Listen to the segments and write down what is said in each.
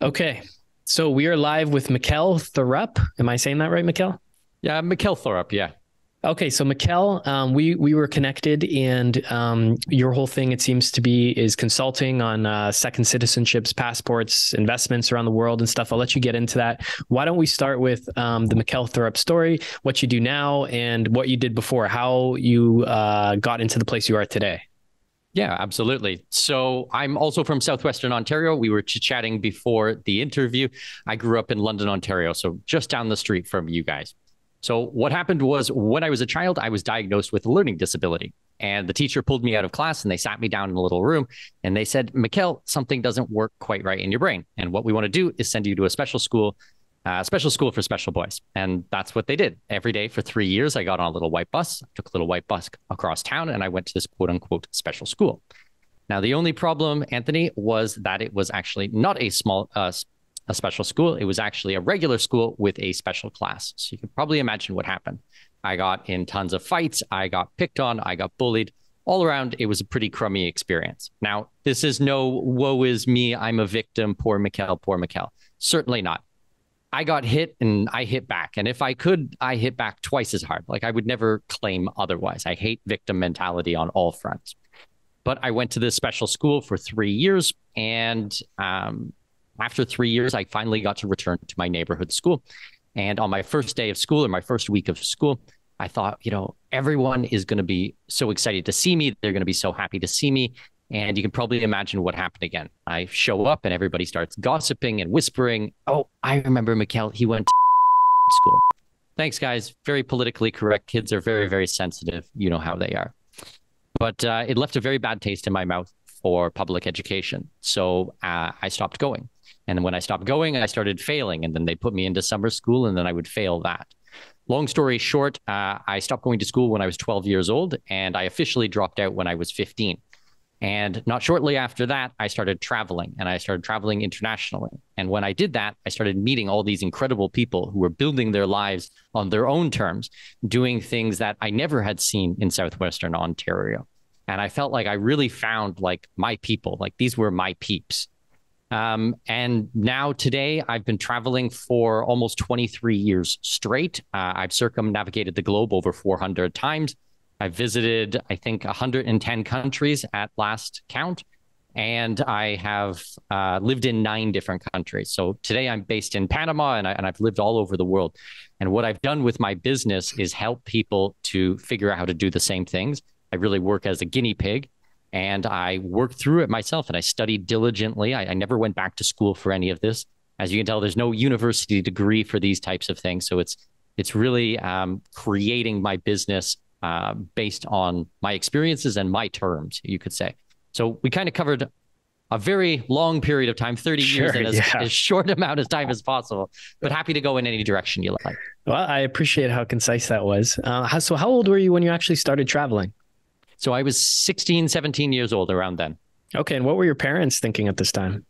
Okay. So we are live with Mikkel Thorup. Am I saying that right, Mikkel? Yeah, Mikkel Thorup. Yeah. Okay, so Mikkel, um, we we were connected, and um, your whole thing it seems to be is consulting on uh, second citizenships, passports, investments around the world, and stuff. I'll let you get into that. Why don't we start with um, the Mikkel Thorup story, what you do now, and what you did before, how you uh, got into the place you are today. Yeah, absolutely. So I'm also from Southwestern Ontario. We were chatting before the interview. I grew up in London, Ontario, so just down the street from you guys. So what happened was when I was a child, I was diagnosed with a learning disability. And the teacher pulled me out of class and they sat me down in a little room and they said, Mikkel, something doesn't work quite right in your brain. And what we want to do is send you to a special school, uh, special school for special boys. And that's what they did. Every day for three years, I got on a little white bus, took a little white bus across town, and I went to this quote unquote special school. Now, the only problem, Anthony, was that it was actually not a small uh, a special school. It was actually a regular school with a special class. So you can probably imagine what happened. I got in tons of fights. I got picked on. I got bullied. All around, it was a pretty crummy experience. Now, this is no woe is me. I'm a victim. Poor Mikkel. Poor Mikkel. Certainly not. I got hit and I hit back. And if I could, I hit back twice as hard. Like I would never claim otherwise. I hate victim mentality on all fronts. But I went to this special school for three years and um, after three years, I finally got to return to my neighborhood school. And on my first day of school or my first week of school, I thought, you know, everyone is going to be so excited to see me. They're going to be so happy to see me. And you can probably imagine what happened again. I show up and everybody starts gossiping and whispering. Oh, I remember Mikkel. He went to school. Thanks, guys. Very politically correct. Kids are very, very sensitive. You know how they are. But uh, it left a very bad taste in my mouth for public education. So uh, I stopped going. And when I stopped going, I started failing. And then they put me into summer school, and then I would fail that. Long story short, uh, I stopped going to school when I was 12 years old, and I officially dropped out when I was 15. And not shortly after that, I started traveling and I started traveling internationally. And when I did that, I started meeting all these incredible people who were building their lives on their own terms, doing things that I never had seen in Southwestern Ontario. And I felt like I really found like my people, like these were my peeps. Um, and now today, I've been traveling for almost 23 years straight. Uh, I've circumnavigated the globe over 400 times. I've visited, I think, 110 countries at last count. And I have uh, lived in nine different countries. So today I'm based in Panama and, I, and I've lived all over the world. And what I've done with my business is help people to figure out how to do the same things. I really work as a guinea pig and I worked through it myself and I studied diligently. I, I, never went back to school for any of this. As you can tell, there's no university degree for these types of things. So it's it's really um, creating my business uh, based on my experiences and my terms, you could say. So we kind of covered a very long period of time, 30 sure, years in as, yeah. as, short amount of time as possible, but happy to go in any direction you like. Well, I appreciate how concise that was. Uh, how, so how old were you when you actually started traveling? So I was 16, 17 years old around then. Okay. And what were your parents thinking at this time?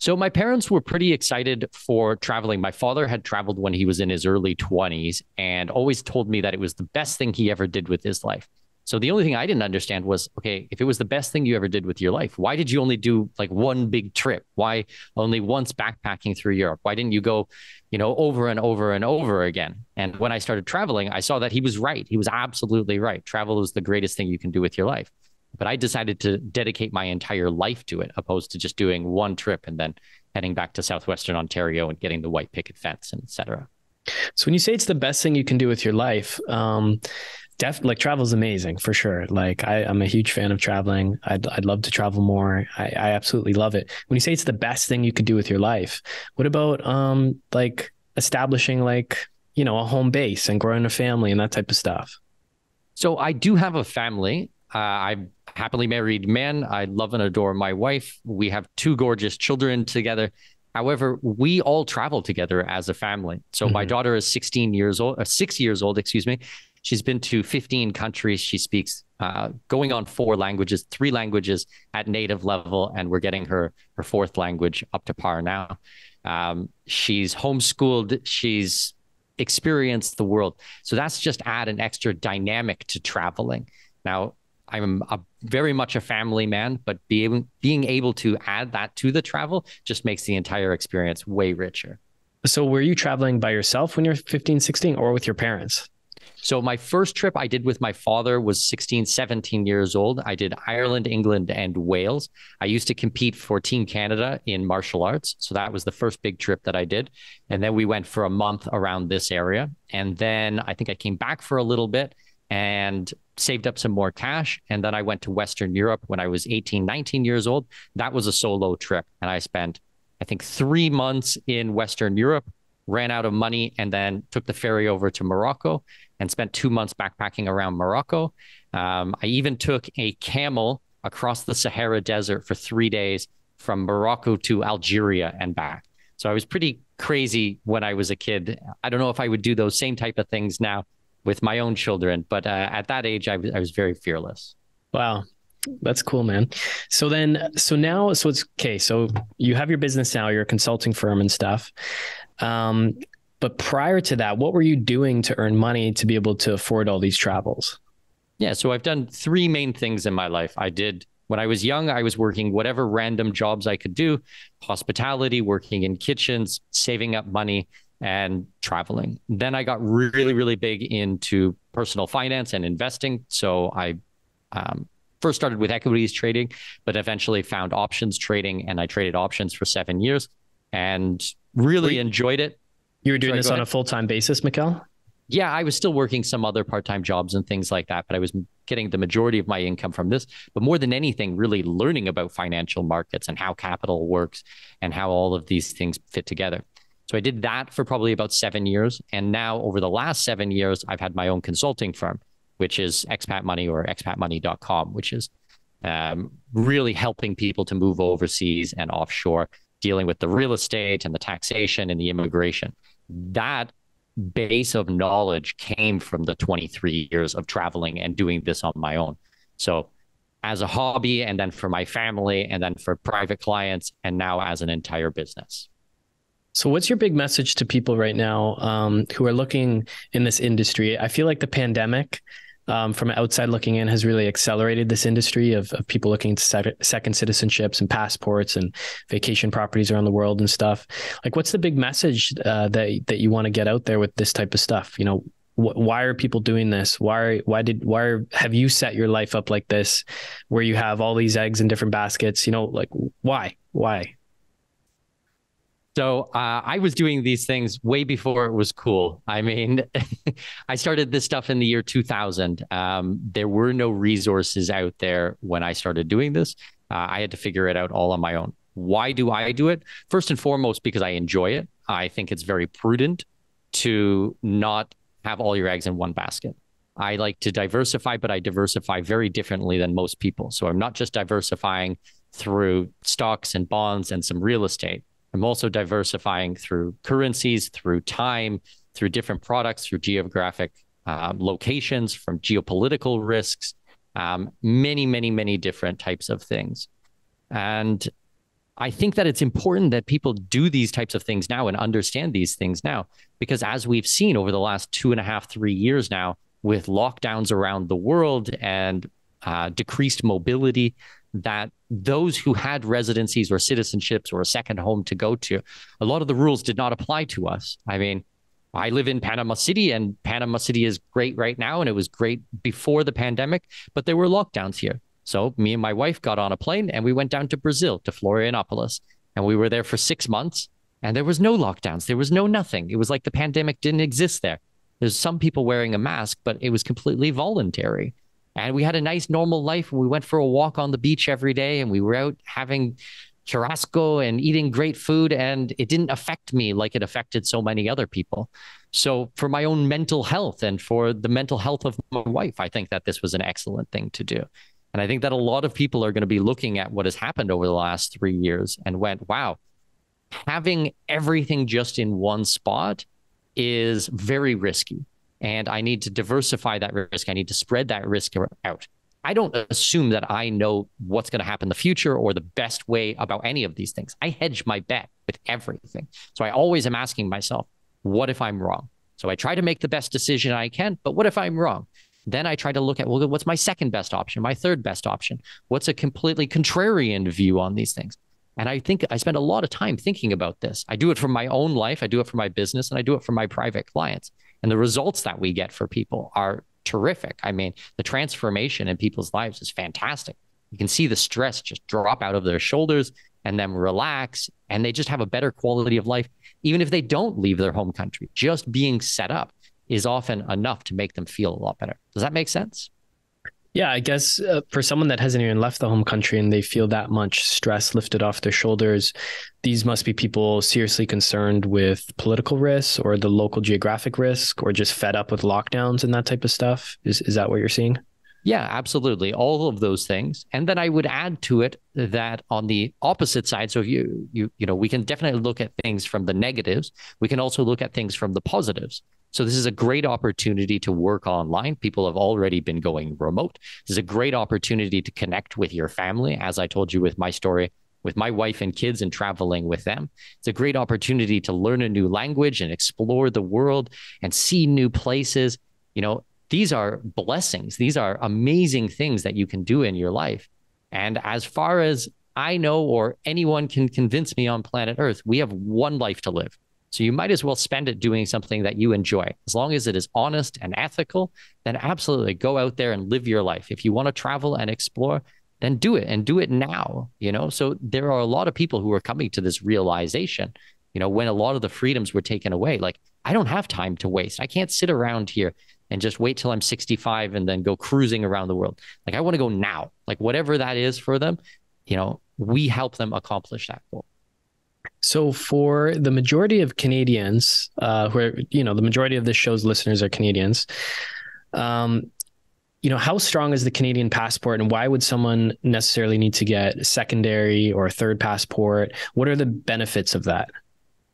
So my parents were pretty excited for traveling. My father had traveled when he was in his early 20s and always told me that it was the best thing he ever did with his life. So the only thing I didn't understand was, okay, if it was the best thing you ever did with your life, why did you only do like one big trip? Why only once backpacking through Europe? Why didn't you go, you know, over and over and over again? And when I started traveling, I saw that he was right. He was absolutely right. Travel is the greatest thing you can do with your life. But I decided to dedicate my entire life to it, opposed to just doing one trip and then heading back to southwestern Ontario and getting the white picket fence and etc. So when you say it's the best thing you can do with your life, um, definitely like travel is amazing for sure. Like I, am a huge fan of traveling. I'd, I'd love to travel more. I, I absolutely love it. When you say it's the best thing you could do with your life, what about um like establishing like you know a home base and growing a family and that type of stuff? So I do have a family. Uh, I'm happily married man. I love and adore my wife. We have two gorgeous children together. However, we all travel together as a family. So mm-hmm. my daughter is 16 years old, uh, six years old, excuse me, She's been to 15 countries. She speaks uh, going on four languages, three languages at native level, and we're getting her her fourth language up to par now. Um, she's homeschooled. She's experienced the world. So that's just add an extra dynamic to traveling. Now, I'm a, very much a family man, but being being able to add that to the travel just makes the entire experience way richer. So were you traveling by yourself when you're 15, 16 or with your parents? So my first trip I did with my father was 16, 17 years old. I did Ireland, England, and Wales. I used to compete for Team Canada in martial arts. So that was the first big trip that I did. And then we went for a month around this area. And then I think I came back for a little bit and saved up some more cash. And then I went to Western Europe when I was 18, 19 years old. That was a solo trip. And I spent, I think, three months in Western Europe, ran out of money, and then took the ferry over to Morocco and spent two months backpacking around Morocco. Um, I even took a camel across the Sahara Desert for three days from Morocco to Algeria and back. So I was pretty crazy when I was a kid. I don't know if I would do those same type of things now with my own children, but uh, at that age, I was, was very fearless. Wow. That's cool, man. So then, so now, so it's okay. So you have your business now, you're a consulting firm and stuff. Um, but prior to that, what were you doing to earn money to be able to afford all these travels? Yeah, so I've done three main things in my life. I did when I was young, I was working whatever random jobs I could do hospitality, working in kitchens, saving up money, and traveling. Then I got really, really big into personal finance and investing. So I um, first started with equities trading, but eventually found options trading, and I traded options for seven years and really enjoyed it. You were doing Sorry, this on a full time basis, Mikkel? Yeah, I was still working some other part time jobs and things like that, but I was getting the majority of my income from this. But more than anything, really learning about financial markets and how capital works and how all of these things fit together. So I did that for probably about seven years. And now, over the last seven years, I've had my own consulting firm, which is Expat Money or expatmoney.com, which is um, really helping people to move overseas and offshore, dealing with the real estate and the taxation and the immigration that base of knowledge came from the 23 years of traveling and doing this on my own. So, as a hobby, and then for my family, and then for private clients, and now as an entire business. So, what's your big message to people right now um, who are looking in this industry? I feel like the pandemic um, from outside looking in has really accelerated this industry of, of people looking to second citizenships and passports and vacation properties around the world and stuff. Like, what's the big message uh, that that you want to get out there with this type of stuff? You know, wh- why are people doing this? Why why did why are, have you set your life up like this, where you have all these eggs in different baskets? You know, like why why? So uh, I was doing these things way before it was cool. I mean, I started this stuff in the year 2000. Um, there were no resources out there when I started doing this. Uh, I had to figure it out all on my own. Why do I do it? First and foremost, because I enjoy it. I think it's very prudent to not have all your eggs in one basket. I like to diversify, but I diversify very differently than most people. So I'm not just diversifying through stocks and bonds and some real estate. I'm also diversifying through currencies, through time, through different products, through geographic uh, locations, from geopolitical risks, um, many, many, many different types of things. And I think that it's important that people do these types of things now and understand these things now, because as we've seen over the last two and a half, three years now, with lockdowns around the world and uh, decreased mobility, that those who had residencies or citizenships or a second home to go to, a lot of the rules did not apply to us. I mean, I live in Panama City, and Panama City is great right now, and it was great before the pandemic, but there were lockdowns here. So me and my wife got on a plane and we went down to Brazil, to Florianopolis, and we were there for six months, and there was no lockdowns, there was no nothing. It was like the pandemic didn't exist there. There's some people wearing a mask, but it was completely voluntary. And we had a nice normal life. We went for a walk on the beach every day and we were out having churrasco and eating great food. And it didn't affect me like it affected so many other people. So, for my own mental health and for the mental health of my wife, I think that this was an excellent thing to do. And I think that a lot of people are going to be looking at what has happened over the last three years and went, wow, having everything just in one spot is very risky and I need to diversify that risk. I need to spread that risk out. I don't assume that I know what's going to happen in the future or the best way about any of these things. I hedge my bet with everything. So I always am asking myself, what if I'm wrong? So I try to make the best decision I can, but what if I'm wrong? Then I try to look at, well, what's my second best option, my third best option? What's a completely contrarian view on these things? And I think I spend a lot of time thinking about this. I do it for my own life, I do it for my business, and I do it for my private clients. And the results that we get for people are terrific. I mean, the transformation in people's lives is fantastic. You can see the stress just drop out of their shoulders and then relax, and they just have a better quality of life, even if they don't leave their home country. Just being set up is often enough to make them feel a lot better. Does that make sense? Yeah, I guess uh, for someone that hasn't even left the home country and they feel that much stress lifted off their shoulders, these must be people seriously concerned with political risks or the local geographic risk or just fed up with lockdowns and that type of stuff. Is is that what you're seeing? Yeah, absolutely. All of those things. And then I would add to it that on the opposite side, so you you you know, we can definitely look at things from the negatives. We can also look at things from the positives. So this is a great opportunity to work online. People have already been going remote. This is a great opportunity to connect with your family, as I told you with my story with my wife and kids and traveling with them. It's a great opportunity to learn a new language and explore the world and see new places. You know, these are blessings. These are amazing things that you can do in your life. And as far as I know, or anyone can convince me on planet Earth, we have one life to live. So you might as well spend it doing something that you enjoy. As long as it is honest and ethical, then absolutely go out there and live your life. If you want to travel and explore, then do it and do it now, you know? So there are a lot of people who are coming to this realization, you know, when a lot of the freedoms were taken away, like I don't have time to waste. I can't sit around here and just wait till I'm 65 and then go cruising around the world. Like I want to go now. Like whatever that is for them, you know, we help them accomplish that goal. So, for the majority of Canadians, uh, where you know the majority of this show's listeners are Canadians, um, you know, how strong is the Canadian passport, and why would someone necessarily need to get a secondary or a third passport? What are the benefits of that?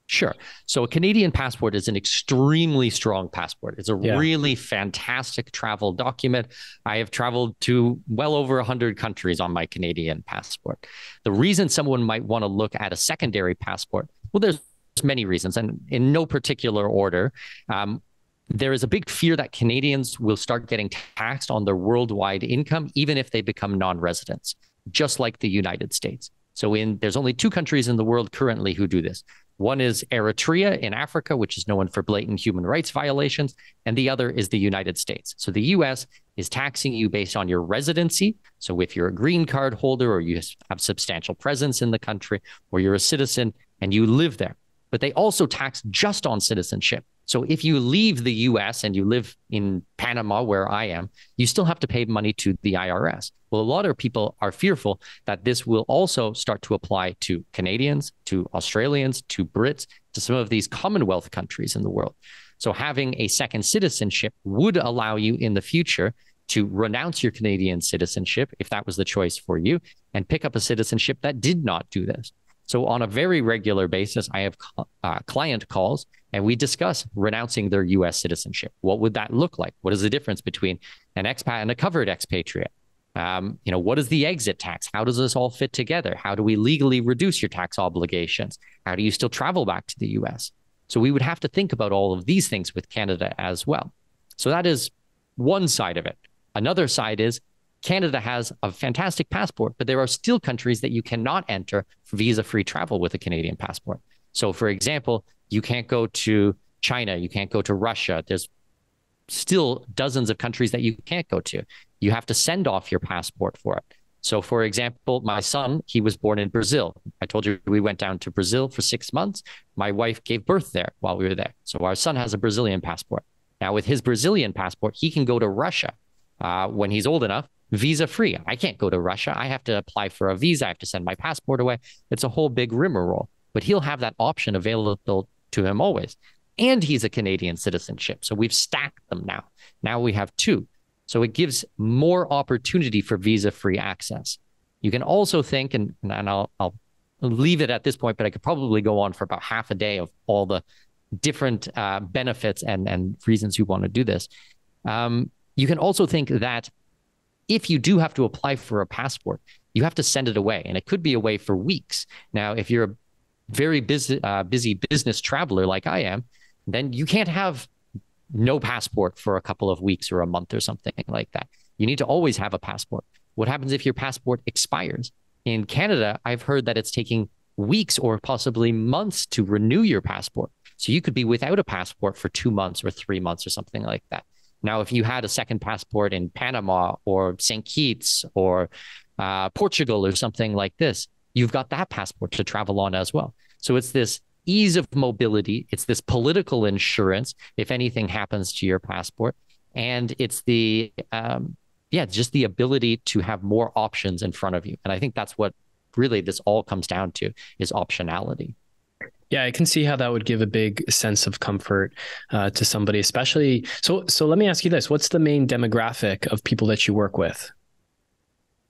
Sure. So a Canadian passport is an extremely strong passport. It's a yeah. really fantastic travel document. I have traveled to well over 100 countries on my Canadian passport. The reason someone might want to look at a secondary passport, well, there's many reasons, and in no particular order. Um, there is a big fear that Canadians will start getting taxed on their worldwide income, even if they become non residents, just like the United States. So in there's only two countries in the world currently who do this. One is Eritrea in Africa, which is known for blatant human rights violations, and the other is the United States. So the US is taxing you based on your residency. So if you're a green card holder or you have substantial presence in the country or you're a citizen and you live there. But they also tax just on citizenship. So if you leave the US and you live in Panama, where I am, you still have to pay money to the IRS. Well, a lot of people are fearful that this will also start to apply to Canadians, to Australians, to Brits, to some of these Commonwealth countries in the world. So having a second citizenship would allow you in the future to renounce your Canadian citizenship, if that was the choice for you, and pick up a citizenship that did not do this. So, on a very regular basis, I have uh, client calls and we discuss renouncing their US citizenship. What would that look like? What is the difference between an expat and a covered expatriate? Um, you know, what is the exit tax? How does this all fit together? How do we legally reduce your tax obligations? How do you still travel back to the US? So we would have to think about all of these things with Canada as well. So that is one side of it. Another side is Canada has a fantastic passport, but there are still countries that you cannot enter visa free travel with a Canadian passport. So, for example, you can't go to China, you can't go to Russia. There's still dozens of countries that you can't go to. You have to send off your passport for it. So, for example, my son, he was born in Brazil. I told you we went down to Brazil for six months. My wife gave birth there while we were there. So, our son has a Brazilian passport. Now, with his Brazilian passport, he can go to Russia uh, when he's old enough visa free. I can't go to Russia. I have to apply for a visa. I have to send my passport away. It's a whole big rigmarole, but he'll have that option available to him always. And he's a Canadian citizenship. So we've stacked them now. Now we have two. So it gives more opportunity for visa free access. You can also think, and, and I'll, I'll leave it at this point, but I could probably go on for about half a day of all the different uh, benefits and, and reasons you want to do this. Um, you can also think that if you do have to apply for a passport, you have to send it away, and it could be away for weeks. Now, if you're a very busy, uh, busy business traveler like I am, then you can't have no passport for a couple of weeks or a month or something like that. You need to always have a passport. What happens if your passport expires? In Canada, I've heard that it's taking weeks or possibly months to renew your passport. So you could be without a passport for two months or three months or something like that. Now, if you had a second passport in Panama or St. Kitts or uh, Portugal or something like this, you've got that passport to travel on as well. So it's this ease of mobility, it's this political insurance if anything happens to your passport, and it's the um, yeah, just the ability to have more options in front of you. And I think that's what really this all comes down to is optionality. Yeah, I can see how that would give a big sense of comfort uh, to somebody, especially. So, so let me ask you this: What's the main demographic of people that you work with?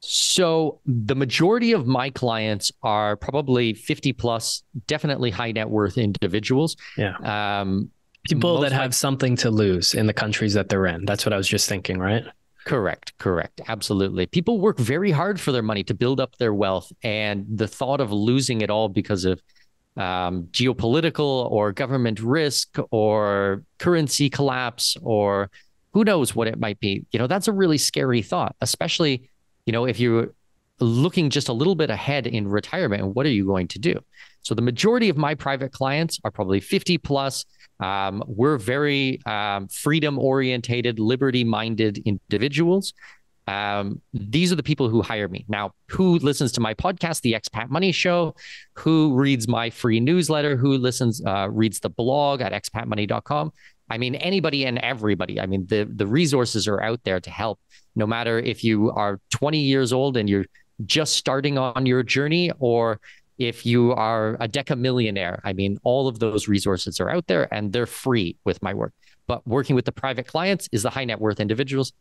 So, the majority of my clients are probably fifty plus, definitely high net worth individuals. Yeah. Um, people that have something to lose in the countries that they're in. That's what I was just thinking, right? Correct, correct. Absolutely. People work very hard for their money to build up their wealth. And the thought of losing it all because of um, geopolitical or government risk or currency collapse or who knows what it might be, you know, that's a really scary thought, especially, you know, if you're looking just a little bit ahead in retirement what are you going to do? So the majority of my private clients are probably 50 plus. Um, we're very um, freedom orientated, liberty minded individuals. Um, these are the people who hire me. Now, who listens to my podcast, The Expat Money Show? Who reads my free newsletter? Who listens, uh, reads the blog at expatmoney.com? I mean, anybody and everybody. I mean, the the resources are out there to help. No matter if you are 20 years old and you're just starting on your journey, or if you are a deca millionaire. I mean, all of those resources are out there and they're free with my work. But working with the private clients is the high net worth individuals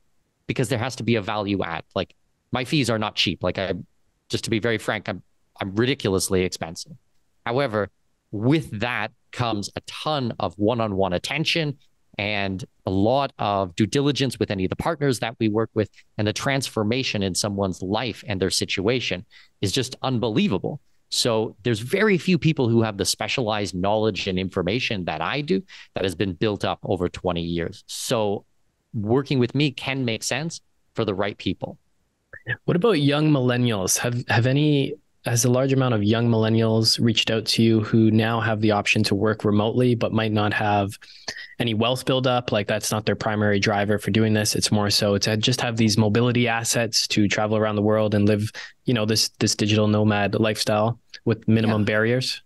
because there has to be a value add. Like my fees are not cheap. Like I, just to be very frank, I'm I'm ridiculously expensive. However, with that comes a ton of one-on-one attention and a lot of due diligence with any of the partners that we work with and the transformation in someone's life and their situation is just unbelievable. So there's very few people who have the specialized knowledge and information that I do that has been built up over 20 years. So working with me can make sense for the right people. What about young millennials? Have have any has a large amount of young millennials reached out to you who now have the option to work remotely but might not have any wealth buildup like that's not their primary driver for doing this it's more so to just have these mobility assets to travel around the world and live you know this this digital nomad lifestyle with minimum yeah. barriers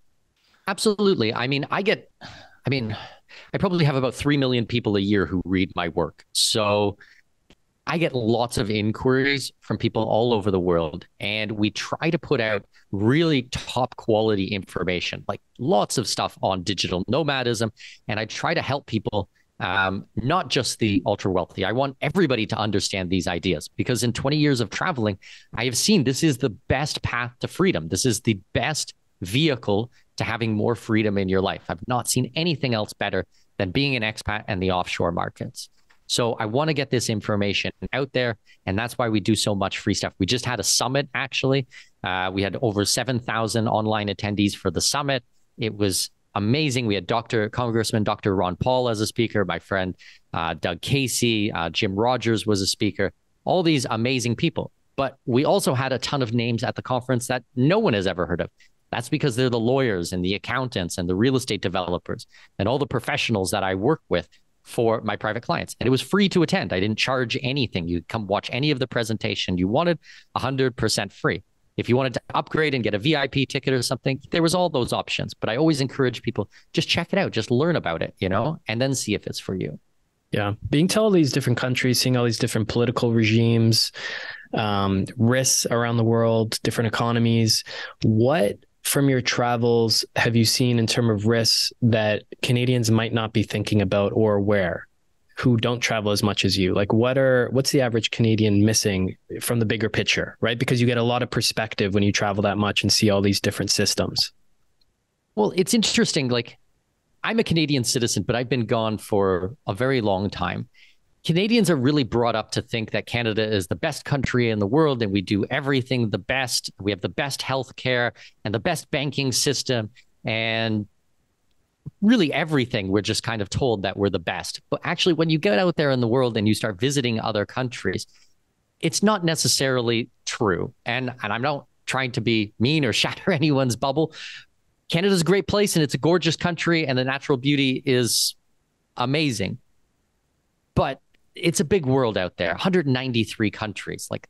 absolutely i mean i get i mean I probably have about 3 million people a year who read my work. So I get lots of inquiries from people all over the world, and we try to put out really top quality information, like lots of stuff on digital nomadism. And I try to help people, um, not just the ultra wealthy. I want everybody to understand these ideas because in 20 years of traveling, I have seen this is the best path to freedom. This is the best vehicle to having more freedom in your life. I've not seen anything else better than being an expat and the offshore markets. So I want to get this information out there, and that's why we do so much free stuff. We just had a summit actually. Uh, we had over seven thousand online attendees for the summit. It was amazing. We had Dr. Congressman Dr. Ron Paul as a speaker. My friend uh, Doug Casey, uh, Jim Rogers was a speaker. All these amazing people. But we also had a ton of names at the conference that no one has ever heard of. That's because they're the lawyers and the accountants and the real estate developers and all the professionals that I work with for my private clients. And it was free to attend. I didn't charge anything. You come watch any of the presentation you wanted, 100% free. If you wanted to upgrade and get a VIP ticket or something, there was all those options. But I always encourage people just check it out, just learn about it, you know, and then see if it's for you. Yeah, being to all these different countries, seeing all these different political regimes, um, risks around the world, different economies. What from your travels have you seen in terms of risks that Canadians might not be thinking about or aware who don't travel as much as you? Like what are what's the average Canadian missing from the bigger picture, right? Because you get a lot of perspective when you travel that much and see all these different systems. Well, it's interesting like I'm a Canadian citizen, but I've been gone for a very long time. Canadians are really brought up to think that Canada is the best country in the world and we do everything the best. We have the best health care and the best banking system. And really everything we're just kind of told that we're the best but actually when you get out there in the world and you start visiting other countries it's not necessarily true and and i'm not trying to be mean or shatter anyone's bubble canada's a great place and it's a gorgeous country and the natural beauty is amazing but it's a big world out there 193 countries like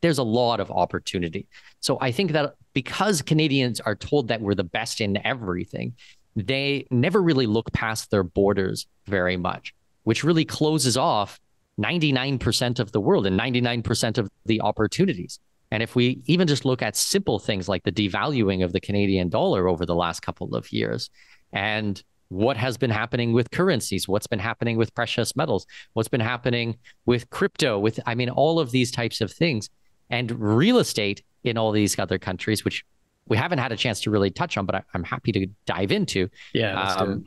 there's a lot of opportunity so i think that because canadians are told that we're the best in everything they never really look past their borders very much, which really closes off 99% of the world and 99% of the opportunities. And if we even just look at simple things like the devaluing of the Canadian dollar over the last couple of years and what has been happening with currencies, what's been happening with precious metals, what's been happening with crypto, with, I mean, all of these types of things and real estate in all these other countries, which we haven't had a chance to really touch on, but I, am happy to dive into. Yeah, um,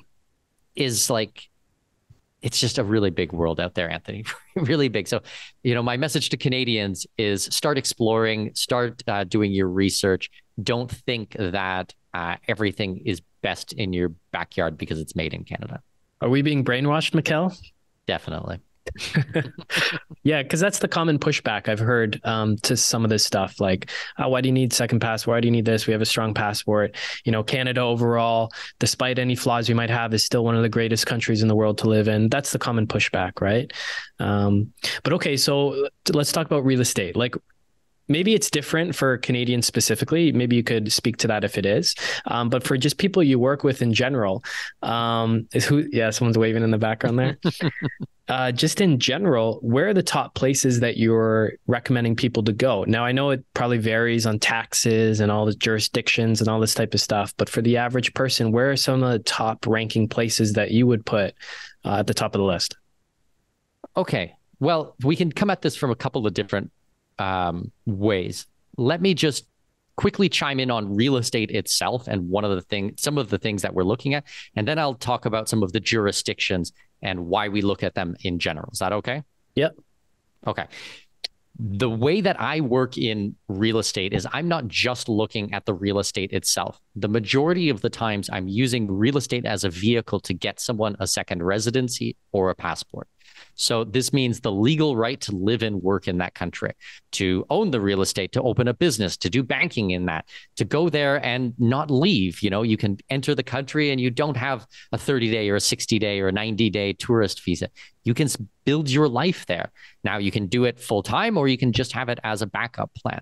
is like it's just a really big world out there, Anthony. really big. So, you know, my message to Canadians is start exploring, start uh, doing your research. Don't think that uh, everything is best in your backyard because it's made in Canada. Are we being brainwashed, Mikkel? Definitely. yeah, because that's the common pushback I've heard um, to some of this stuff. Like, oh, why do you need second pass? Why do you need this? We have a strong passport. You know, Canada overall, despite any flaws we might have, is still one of the greatest countries in the world to live in. That's the common pushback, right? Um, but okay, so let's talk about real estate. Like, maybe it's different for Canadians specifically. Maybe you could speak to that if it is. Um, but for just people you work with in general, um, is who? Yeah, someone's waving in the background there. uh, just in general, where are the top places that you're recommending people to go? Now, I know it probably varies on taxes and all the jurisdictions and all this type of stuff, but for the average person, where are some of the top ranking places that you would put uh, at the top of the list? Okay. Well, we can come at this from a couple of different um, ways. Let me just quickly chime in on real estate itself and one of the things, some of the things that we're looking at, and then I'll talk about some of the jurisdictions and why we look at them in general. Is that okay? Yep. Okay. The way that I work in real estate is I'm not just looking at the real estate itself. The majority of the times, I'm using real estate as a vehicle to get someone a second residency or a passport. So this means the legal right to live and work in that country, to own the real estate, to open a business, to do banking in that, to go there and not leave. You know, you can enter the country and you don't have a 30 day or a 60 day or a 90 day tourist visa. You can build your life there. Now you can do it full time or you can just have it as a backup plan.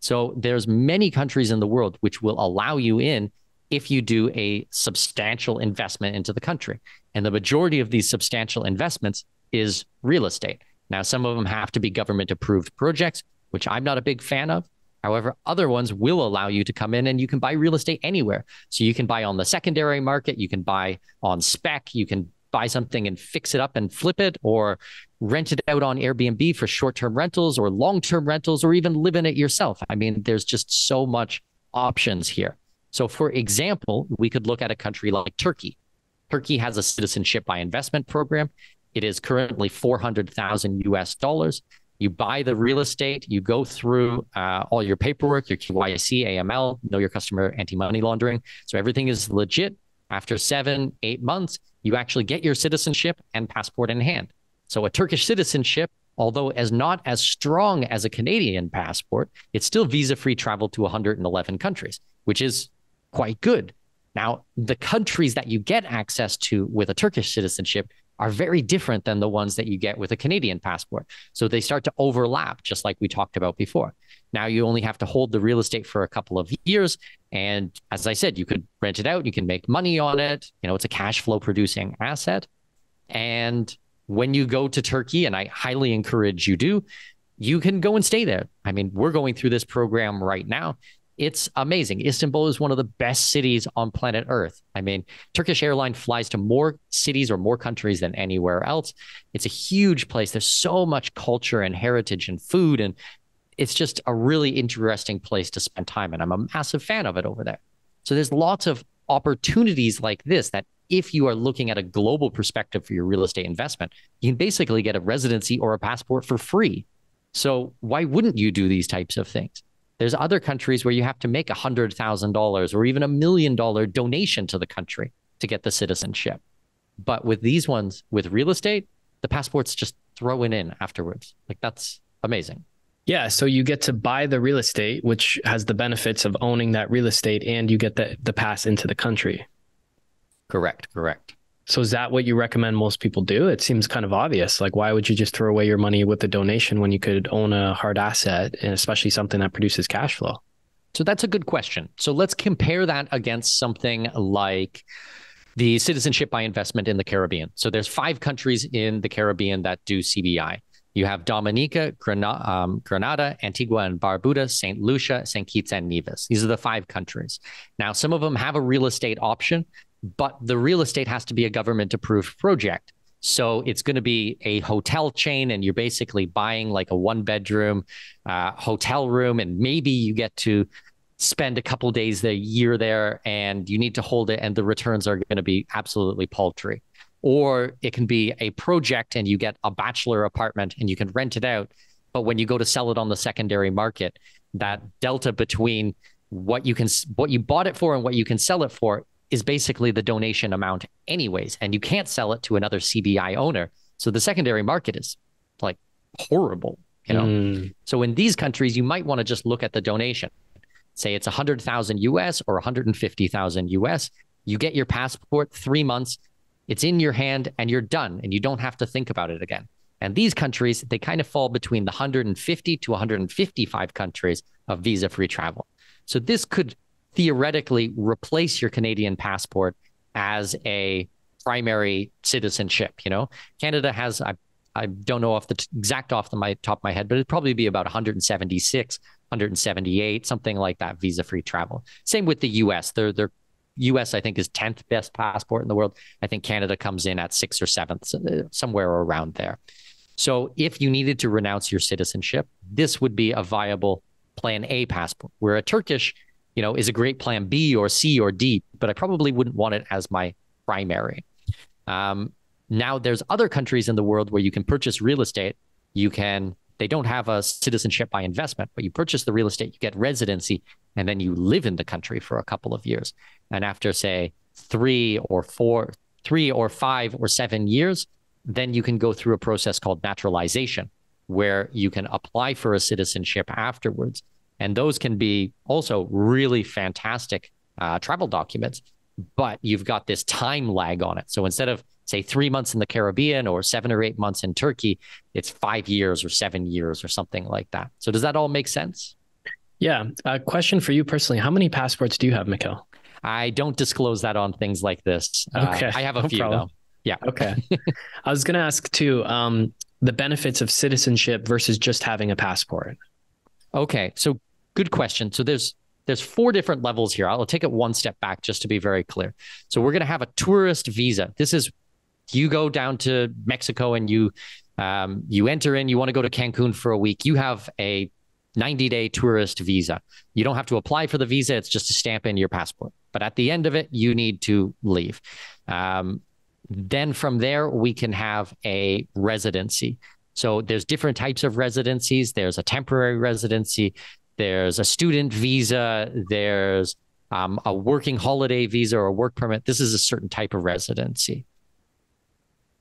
So there's many countries in the world which will allow you in if you do a substantial investment into the country. And the majority of these substantial investments is real estate. Now, some of them have to be government approved projects, which I'm not a big fan of. However, other ones will allow you to come in and you can buy real estate anywhere. So you can buy on the secondary market, you can buy on spec, you can buy something and fix it up and flip it, or rent it out on Airbnb for short term rentals or long term rentals, or even live in it yourself. I mean, there's just so much options here. So, for example, we could look at a country like Turkey. Turkey has a citizenship by investment program. It is currently 400,000 US dollars. You buy the real estate, you go through uh, all your paperwork, your KYC, AML, know your customer, anti money laundering. So everything is legit. After seven, eight months, you actually get your citizenship and passport in hand. So a Turkish citizenship, although as not as strong as a Canadian passport, it's still visa free travel to 111 countries, which is quite good. Now, the countries that you get access to with a Turkish citizenship are very different than the ones that you get with a Canadian passport. So they start to overlap, just like we talked about before. Now you only have to hold the real estate for a couple of years. And as I said, you could rent it out, you can make money on it. You know, it's a cash flow producing asset. And when you go to Turkey, and I highly encourage you do, you can go and stay there. I mean, we're going through this program right now. It's amazing. Istanbul is one of the best cities on planet Earth. I mean, Turkish airline flies to more cities or more countries than anywhere else. It's a huge place. There's so much culture and heritage and food and it's just a really interesting place to spend time and I'm a massive fan of it over there. So there's lots of opportunities like this that if you are looking at a global perspective for your real estate investment, you can basically get a residency or a passport for free. So why wouldn't you do these types of things? There's other countries where you have to make $100,000 or even a million dollar donation to the country. to get the citizenship. But with these ones, with real estate, the passport's just thrown in afterwards. Like that's amazing. Yeah, so you get to buy the real estate, which has the benefits of owning that real estate, and you get the the pass into the country. Correct, correct. So is that what you recommend most people do? It seems kind of obvious. Like, why would you just throw away your money with a donation when you could own a hard asset, and especially something that produces cash flow? So that's a good question. So let's compare that against something like the citizenship by investment in the Caribbean. So there's five countries in the Caribbean that do CBI. You have Dominica, um, Grenada, Antigua and Barbuda, St. Lucia, St. Kitts and Nevis. These are the five countries. Now, some of them have a real estate option, but the real estate has to be a government approved project. So it's going to be a hotel chain, and you're basically buying like a one bedroom uh, hotel room, and maybe you get to spend a couple days a year there, and you need to hold it, and the returns are going to be absolutely paltry. Or it can be a project, and you get a bachelor apartment, and you can rent it out. But when you go to sell it on the secondary market, that delta between what you can what you bought it for and what you can sell it for is basically the donation amount, anyways. And you can't sell it to another CBI owner. So the secondary market is like horrible, you know? Mm. So in these countries, you might want to just look at the donation. Say it's 100,000 US or 150,000 US. You get your passport three months, it's in your hand and you're done and you don't have to think about it again. And these countries, they kind of fall between the 150 to 155 countries of visa free travel. So this could theoretically replace your Canadian passport as a primary citizenship. You know, Canada has I I don't know off the t- exact off the my top of my head, but it'd probably be about 176, 178, something like that, visa free travel. Same with the U.S. Their their U.S. I think is 10th best passport in the world. I think Canada comes in at sixth or seventh, uh, somewhere around there. So if you needed to renounce your citizenship, this would be a viable Plan A passport. Where a Turkish you know, is a great plan B or C or D, but I probably wouldn't want it as my primary. Um, now, there's other countries in the world where you can purchase real estate. You can, they don't have a citizenship by investment, but you purchase the real estate, you get residency, and then you live in the country for a couple of years. And after, say, three or four, three or five or seven years, then you can go through a process called naturalization, where you can apply for a citizenship afterwards. And those can be also really fantastic uh, travel documents, but you've got this time lag on it. So instead of, say, three months in the Caribbean or seven or eight months in Turkey, it's five years or seven years or something like that. So does that all make sense? Yeah. A question for you personally How many passports do you have, Mikhail? I don't disclose that on things like this. Uh, okay. Uh, I have a no few, problem. though. Yeah. Okay. I was going to ask too um, the benefits of citizenship versus just having a passport. Okay, so good question. So there's there's four different levels here. I'll take it one step back just to be very clear. So we're going to have a tourist visa. This is you go down to Mexico and you um, you enter in. You want to go to Cancun for a week. You have a 90 day tourist visa. You don't have to apply for the visa. It's just a stamp in your passport. But at the end of it, you need to leave. Um, then from there, we can have a residency. So there's different types of residencies. There's a temporary residency. There's a student visa. There's um, a working holiday visa or a work permit. This is a certain type of residency.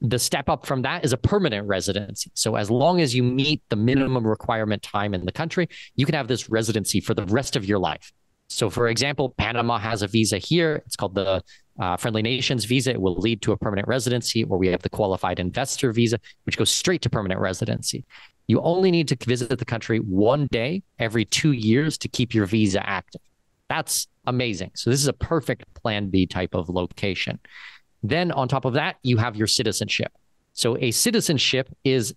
The step up from that is a permanent residency. So, as long as you meet the minimum requirement time in the country, you can have this residency for the rest of your life. So, for example, Panama has a visa here. It's called the uh, Friendly Nations visa. It will lead to a permanent residency, or we have the qualified investor visa, which goes straight to permanent residency. You only need to visit the country one day every two years to keep your visa active. That's amazing. So, this is a perfect plan B type of location. Then, on top of that, you have your citizenship. So, a citizenship is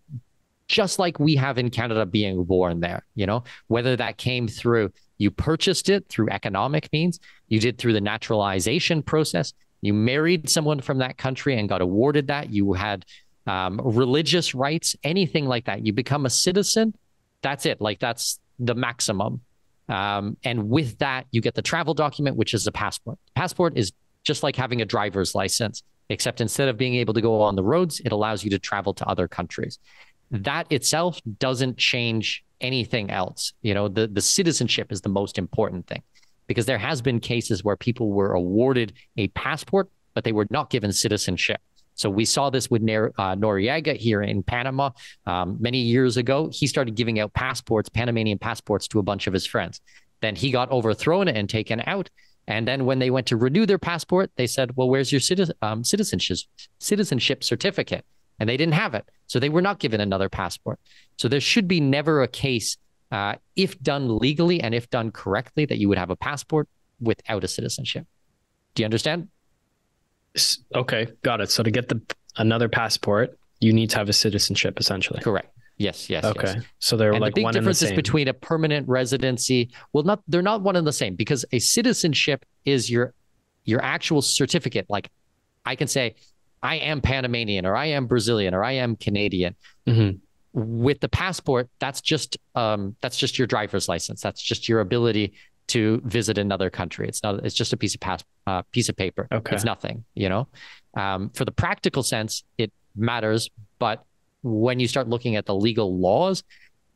just like we have in Canada being born there, you know, whether that came through you purchased it through economic means, you did through the naturalization process, you married someone from that country and got awarded that, you had um, religious rights, anything like that. You become a citizen, that's it. Like that's the maximum. Um, and with that, you get the travel document, which is a passport. Passport is just like having a driver's license, except instead of being able to go on the roads, it allows you to travel to other countries. That itself doesn't change anything else. You know, the, the citizenship is the most important thing because there has been cases where people were awarded a passport but they were not given citizenship. So we saw this with uh, Noriega here in Panama um, many years ago. He started giving out passports, Panamanian passports, to a bunch of his friends. Then he got overthrown and taken out. And then when they went to renew their passport, they said, "Well, where's your citizen, um, citizenship citizenship certificate?" And they didn't have it, so they were not given another passport. So there should be never a case, uh, if done legally and if done correctly, that you would have a passport without a citizenship. Do you understand? Okay, got it. So to get the another passport, you need to have a citizenship, essentially. Correct. Yes, yes. Okay. Yes. So they're and like the big one difference is between a permanent residency. Well, not they're not one and the same because a citizenship is your your actual certificate. Like I can say, I am Panamanian or I am Brazilian or I am Canadian. Mm-hmm. With the passport, that's just um, that's just your driver's license. That's just your ability to visit another country. It's not. It's just a piece of pass, uh, piece of paper. Okay. It's nothing. You know, um, for the practical sense, it matters, but when you start looking at the legal laws,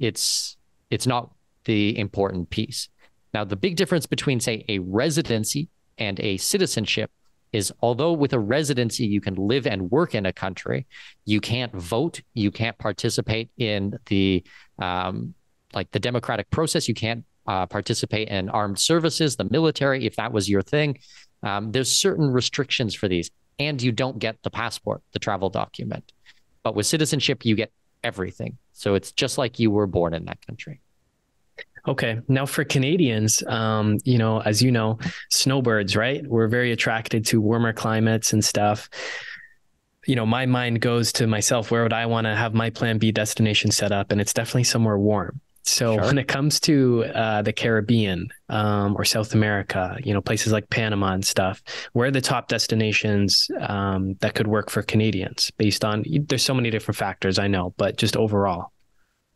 it's it's not the important piece. Now, the big difference between, say, a residency and a citizenship is although with a residency you can live and work in a country, you can't vote, you can't participate in the um, like the democratic process, you can't uh, participate in armed services, the military, if that was your thing. Um, there's certain restrictions for these, and you don't get the passport, the travel document. But with citizenship, you get everything. So it's just like you were born in that country. Okay. Now for Canadians, um, you know, as you know, snowbirds, right? We're very attracted to warmer climates and stuff. You know, my mind goes to myself, where would I want to have my plan B destination set up? And it's definitely somewhere warm. So sure. when it comes to uh, the Caribbean um, or South America, you know, places like Panama and stuff, where are the top destinations um, that could work for Canadians based on? There's so many different factors, I know, but just overall.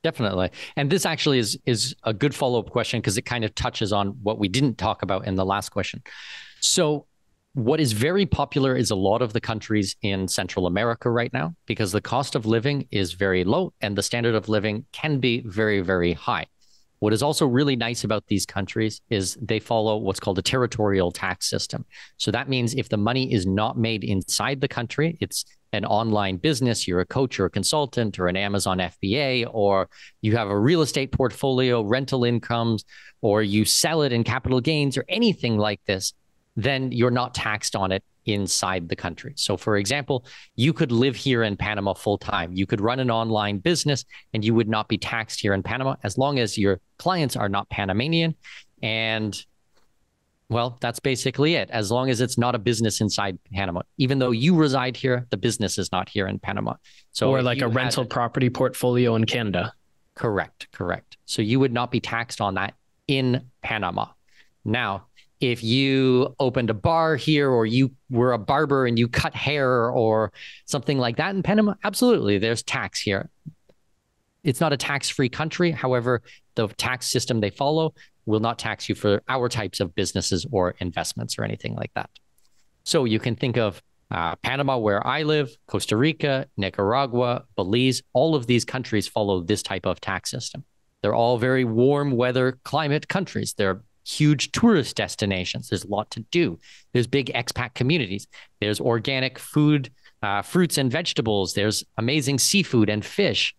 Definitely, and this actually is is a good follow up question because it kind of touches on what we didn't talk about in the last question. So what is very popular is a lot of the countries in Central America right now because the cost of living is very low and the standard of living can be very, very high. What is also really nice about these countries is they follow what's called a territorial tax system. So that means if the money is not made inside the country, it's an online business, you're a coach or a consultant or an Amazon FBA, or you have a real estate portfolio, rental incomes, or you sell it in capital gains or anything like this, then you're not taxed on it inside the country. So, for example, you could live here in Panama full time. You could run an online business and you would not be taxed here in Panama as long as your clients are not Panamanian. And well, that's basically it. As long as it's not a business inside Panama, even though you reside here, the business is not here in Panama. So, or like a rental property portfolio in Canada. Correct, correct. So you would not be taxed on that in Panama. Now, if you opened a bar here or you were a barber and you cut hair or something like that in Panama, absolutely, there's tax here. It's not a tax free country. However, the tax system they follow will not tax you for our types of businesses or investments or anything like that. So you can think of uh, Panama, where I live, Costa Rica, Nicaragua, Belize, all of these countries follow this type of tax system. They're all very warm weather climate countries. They're huge tourist destinations. There's a lot to do. There's big expat communities. There's organic food, uh, fruits and vegetables. There's amazing seafood and fish.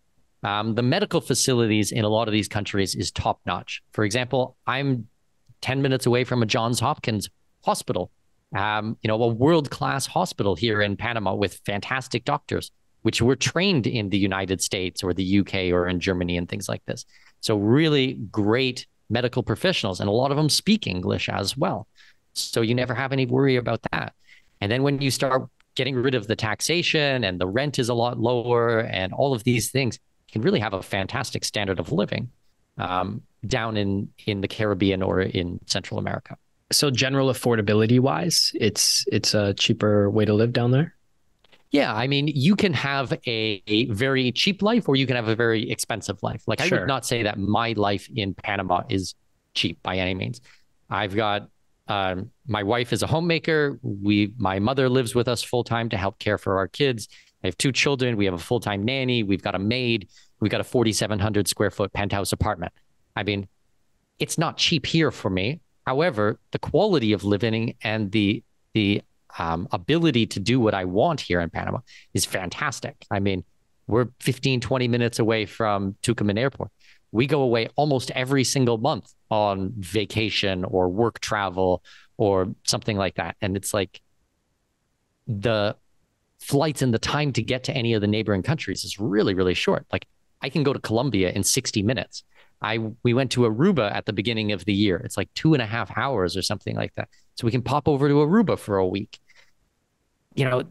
Um, the medical facilities in a lot of these countries is top notch. For example, I'm 10 minutes away from a Johns Hopkins hospital, um, you know, a world class hospital here in Panama with fantastic doctors, which were trained in the United States or the UK or in Germany and things like this. So, really great medical professionals, and a lot of them speak English as well. So you never have any worry about that. And then when you start getting rid of the taxation and the rent is a lot lower and all of these things, can really have a fantastic standard of living um, down in in the Caribbean or in Central America. So general affordability wise, it's it's a cheaper way to live down there. Yeah, I mean, you can have a, a, very cheap life or you can have a very expensive life. Like sure. I would not say that my life in Panama is cheap by any means. I've got um, my wife is a homemaker. We my mother lives with us full time to help care for our kids. I have two children. We have a full time nanny. We've got a maid. We've got a 4,700 square foot penthouse apartment. I mean, it's not cheap here for me. However, the quality of living and the the um, ability to do what I want here in Panama is fantastic. I mean, we're 15, 20 minutes away from Tocumen Airport. We go away almost every single month on vacation or work travel or something like that. And it's like the flights and the time to get to any of the neighboring countries is really, really short. Like I can go to Colombia in 60 minutes. I we went to Aruba at the beginning of the year. It's like two and a half hours or something like that. So we can pop over to Aruba for a week. You know,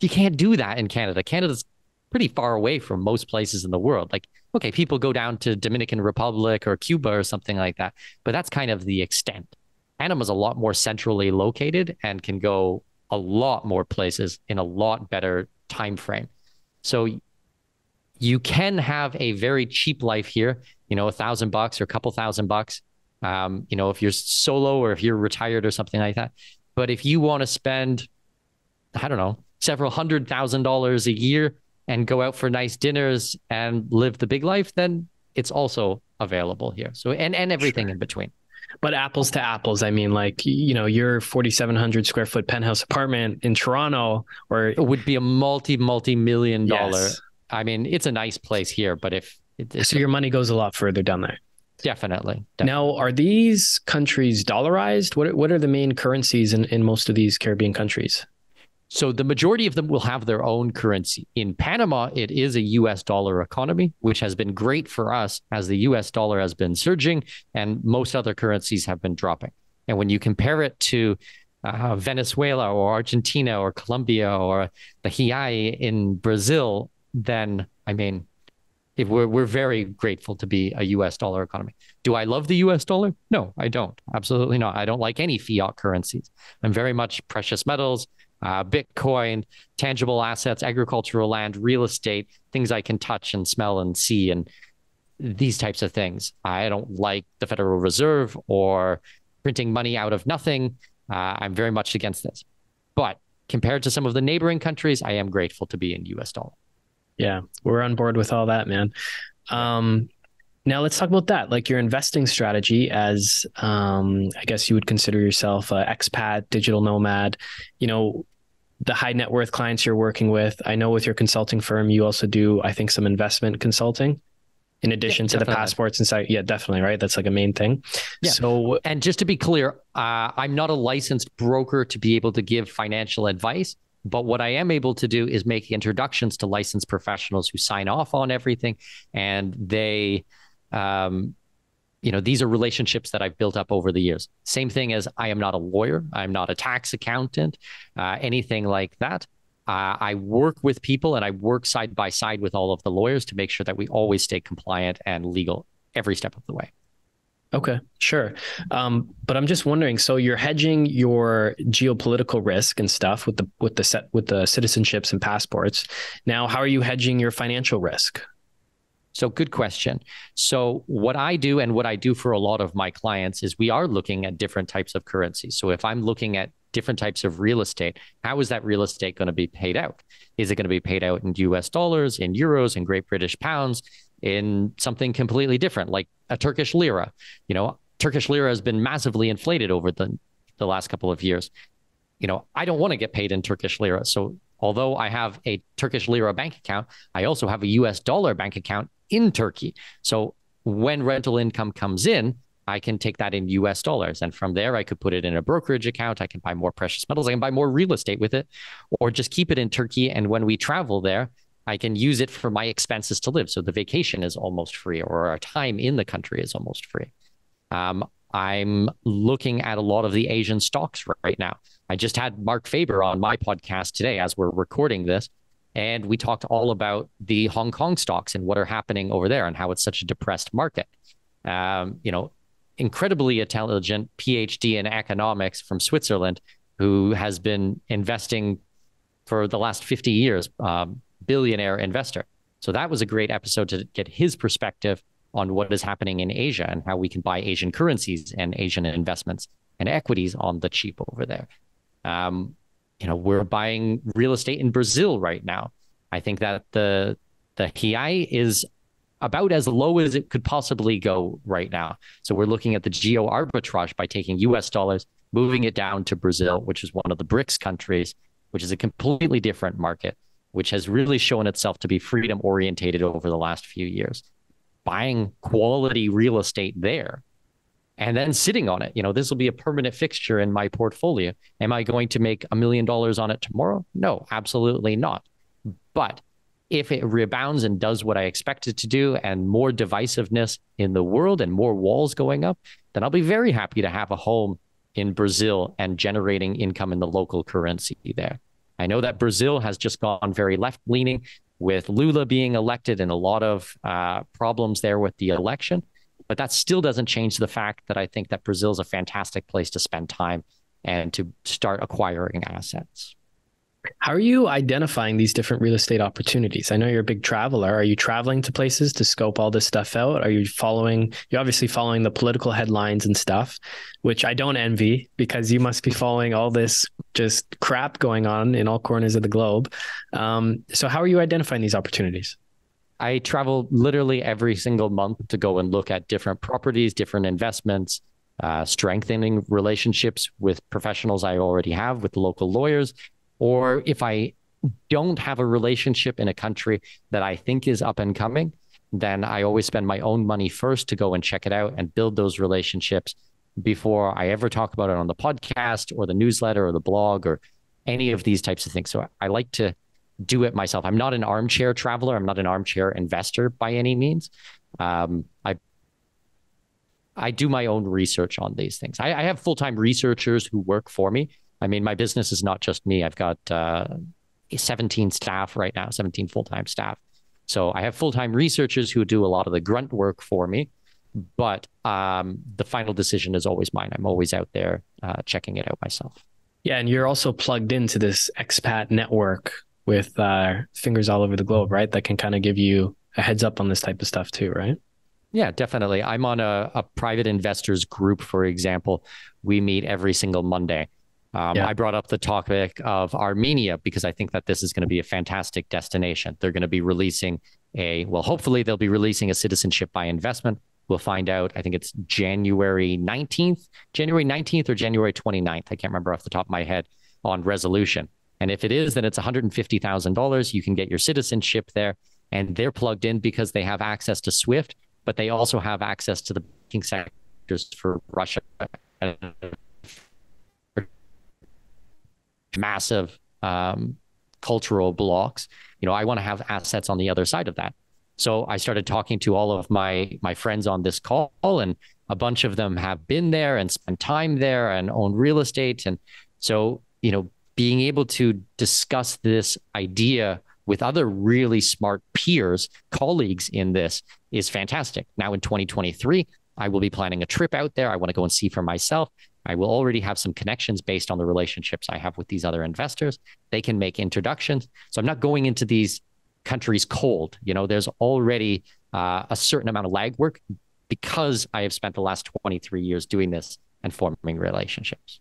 you can't do that in Canada. Canada's pretty far away from most places in the world. Like, okay, people go down to Dominican Republic or Cuba or something like that, but that's kind of the extent. Panama's a lot more centrally located and can go a lot more places in a lot better time frame. So you can have a very cheap life here, you know, a thousand bucks or a couple thousand bucks. Um, you know, if you're solo or if you're retired or something like that. But if you want to spend, I don't know, several hundred thousand dollars a year and go out for nice dinners and live the big life, then it's also available here. So and and everything sure. in between. But apples to apples, I mean, like you know, your 4,700 square foot penthouse apartment in Toronto, or it would be a multi multi million dollar. Yes. I mean, it's a nice place here, but if so, your money goes a lot further down there. Definitely, definitely. Now, are these countries dollarized? What what are the main currencies in, in most of these Caribbean countries? So the majority of them will have their own currency. In Panama, it is a US dollar economy, which has been great for us as the US dollar has been surging and most other currencies have been dropping. And when you compare it to uh, Venezuela or Argentina or Colombia or the Real in Brazil, then I mean, we're we're very grateful to be a U.S. dollar economy. Do I love the U.S. dollar? No, I don't. Absolutely not. I don't like any fiat currencies. I'm very much precious metals, uh, Bitcoin, tangible assets, agricultural land, real estate, things I can touch and smell and see, and these types of things. I don't like the Federal Reserve or printing money out of nothing. Uh, I'm very much against this. But compared to some of the neighboring countries, I am grateful to be in US dollar. Yeah, we're on board with all that, man. Um, now let's talk about that, like your investing strategy. As um, I guess you would consider yourself an expat, digital nomad. You know, the high net worth clients you're working with. I know with your consulting firm, you also do, I think, some investment consulting in addition yeah, to definitely. the passports and site. Yeah, definitely. Right. That's like a main thing. Yeah. So, and just to be clear, uh, I'm not a licensed broker to be able to give financial advice. But what I am able to do is make introductions to licensed professionals who sign off on everything, and they, um, you know, these are relationships that I've built up over the years. Same thing as I am not a lawyer, I'm not a tax accountant, uh, anything like that. Uh, I work with people and I work side by side with all of the lawyers to make sure that we always stay compliant and legal every step of the way. Okay, sure. Um, but I'm just wondering. So you're hedging your geopolitical risk and stuff with the with the set with the citizenships and passports. Now, how are you hedging your financial risk? So good question. So what I do and what I do for a lot of my clients is we are looking at different types of currencies. So if I'm looking at different types of real estate, how is that real estate going to be paid out? Is it going to be paid out in US dollars, in euros, in Great British pounds? In something completely different, like a Turkish lira. You know, Turkish lira has been massively inflated over the, the last couple of years. You know, I don't want to get paid in Turkish lira. So although I have a Turkish lira bank account, I also have a US dollar bank account in Turkey. So when rental income comes in, I can take that in US dollars. And from there, I could put it in a brokerage account. I can buy more precious metals. I can buy more real estate with it, or just keep it in Turkey. And when we travel there, I can use it for my expenses to live. So the vacation is almost free, or our time in the country is almost free. Um, I'm looking at a lot of the Asian stocks right now. I just had Marc Faber on my podcast today as we're recording this. And we talked all about the Hong Kong stocks and what are happening over there and how it's such a depressed market. Um, you know, incredibly intelligent PhD in economics from Switzerland, who has been investing for the last 50 years, um, billionaire investor. So that was a great episode to get his perspective on what is happening in Asia and how we can buy Asian currencies and Asian investments and equities on the cheap over there. Um, you know, we're buying real estate in Brazil right now. I think that the the real is about as low as it could possibly go right now. So we're looking at the geo arbitrage by taking US dollars, moving it down to Brazil, which is one of the BRICS countries, which is a completely different market, which has really shown itself to be freedom orientated over the last few years. Buying quality real estate there and then sitting on it. You know, this will be a permanent fixture in my portfolio. Am I going to make a million dollars on it tomorrow? No, absolutely not. But if it rebounds and does what I expect it to do and more divisiveness in the world and more walls going up, then I'll be very happy to have a home in Brazil and generating income in the local currency there. I know that Brazil has just gone very left leaning with Lula being elected and a lot of uh, problems there with the election. But that still doesn't change the fact that I think that Brazil is a fantastic place to spend time and to start acquiring assets. How are you identifying these different real estate opportunities? I know you're a big traveler. Are you traveling to places to scope all this stuff out? Are you following, you're obviously following the political headlines and stuff, which I don't envy because you must be following all this just crap going on in all corners of the globe. Um, so, how are you identifying these opportunities? I travel literally every single month to go and look at different properties, different investments, uh, strengthening relationships with professionals I already have, with local lawyers, or if I don't have a relationship in a country that I think is up and coming, then I always spend my own money first to go and check it out and build those relationships before I ever talk about it on the podcast or the newsletter or the blog or any of these types of things. So I like to do it myself. I'm not an armchair traveler. I'm not an armchair investor by any means. Um, I I do my own research on these things. I, I have full time researchers who work for me I mean, my business is not just me. I've got uh, 17 staff right now, 17 full time staff. So I have full time researchers who do a lot of the grunt work for me, but um, the final decision is always mine. I'm always out there uh, checking it out myself. Yeah, and you're also plugged into this expat network with uh, fingers all over the globe, right? That can kind of give you a heads up on this type of stuff too, right? Yeah, definitely. I'm on a, a private investors group, for example. We meet every single Monday. Um, yeah. I brought up the topic of Armenia because I think that this is going to be a fantastic destination. They're going to be releasing a, well, hopefully they'll be releasing a citizenship by investment. We'll find out. I think it's January 19th, January 19th or January 29th. I can't remember off the top of my head on resolution. And if it is, then it's $150,000. You can get your citizenship there. And they're plugged in because they have access to SWIFT, but they also have access to the banking sectors for Russia massive um, cultural blocks. You know, I want to have assets on the other side of that. So I started talking to all of my my friends on this call, and a bunch of them have been there and spent time there and own real estate. And so, you know, being able to discuss this idea with other really smart peers, colleagues in this is fantastic. Now in 2023, I will be planning a trip out there. I want to go and see for myself. I will already have some connections based on the relationships I have with these other investors. They can make introductions. So I'm not going into these countries cold. You know, there's already uh, a certain amount of lag work because I have spent the last 23 years doing this and forming relationships.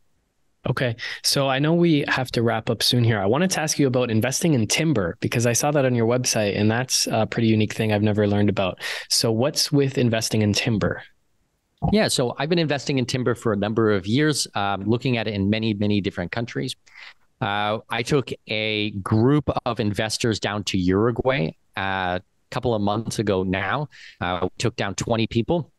Okay. So I know we have to wrap up soon here. I wanted to ask you about investing in timber because I saw that on your website and that's a pretty unique thing I've never learned about. So, what's with investing in timber? Yeah, so I've been investing in timber for a number of years, um, looking at it in many, many different countries. Uh, I took a group of investors down to Uruguay uh, a couple of months ago now. Uh, took down 20 people,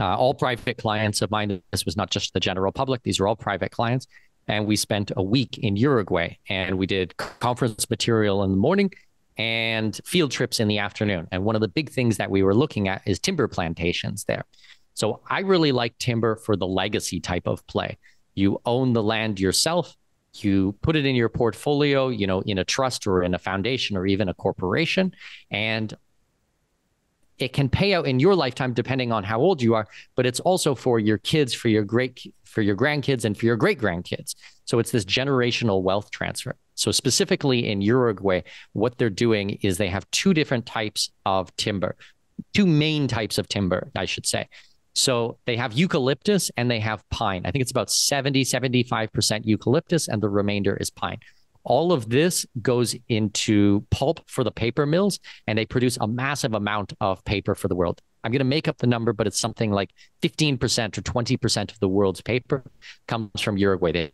uh, all private clients of mine. This was not just the general public, these are all private clients. And we spent a week in Uruguay and we did conference material in the morning and field trips in the afternoon. And one of the big things that we were looking at is timber plantations there. So I really like timber for the legacy type of play. You own the land yourself, you put it in your portfolio, you know, in a trust or in a foundation or even a corporation, and it can pay out in your lifetime depending on how old you are, but it's also for your kids, for your great for your grandkids and for your great grandkids. So it's this generational wealth transfer. So specifically in Uruguay, what they're doing is they have two different types of timber, two main types of timber, I should say. So they have eucalyptus and they have pine. I think it's about 70, 75% eucalyptus and the remainder is pine. All of this goes into pulp for the paper mills, and they produce a massive amount of paper for the world. I'm going to make up the number, but it's something like 15% or 20% of the world's paper comes from Uruguay. They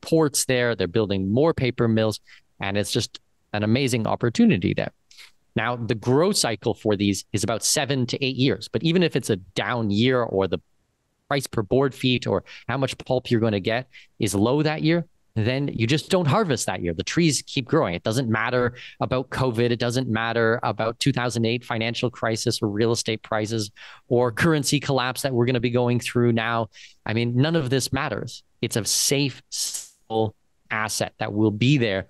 ports there, they're building more paper mills, and it's just an amazing opportunity there. Now, the growth cycle for these is about seven to eight years. But even if it's a down year or the price per board feet or how much pulp you're going to get is low that year, then you just don't harvest that year. The trees keep growing. It doesn't matter about COVID. It doesn't matter about 2008 financial crisis or real estate prices or currency collapse that we're going to be going through now. I mean, none of this matters. It's a safe asset that will be there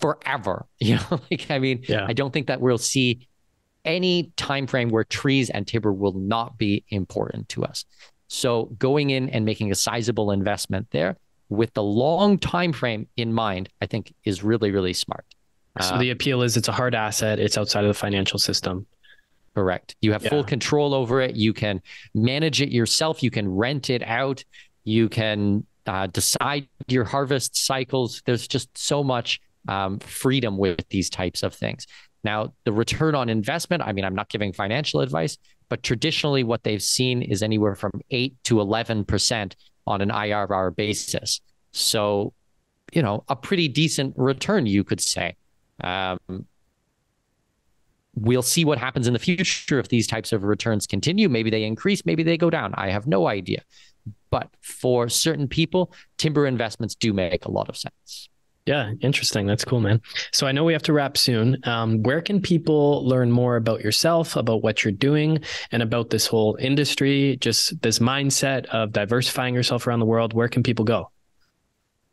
forever. You know, like I mean, yeah. I don't think that we'll see any time frame where trees and timber will not be important to us. So going in and making a sizable investment there with the long time frame in mind, I think is really really smart. So uh, the appeal is it's a hard asset. It's outside of the financial system. Correct. You have yeah. full control over it. You can manage it yourself. You can rent it out. You can uh, decide your harvest cycles. There's just so much um, freedom with these types of things. Now, the return on investment, I mean, I'm not giving financial advice, but traditionally what they've seen is anywhere from 8 to 11% on an IRR basis. So, you know, a pretty decent return, you could say. Um, we'll see what happens in the future if these types of returns continue. Maybe they increase, maybe they go down. I have no idea. But for certain people, timber investments do make a lot of sense. Yeah, interesting. That's cool, man. So I know we have to wrap soon. Um, where can people learn more about yourself, about what you're doing, and about this whole industry, just this mindset of diversifying yourself around the world? Where can people go?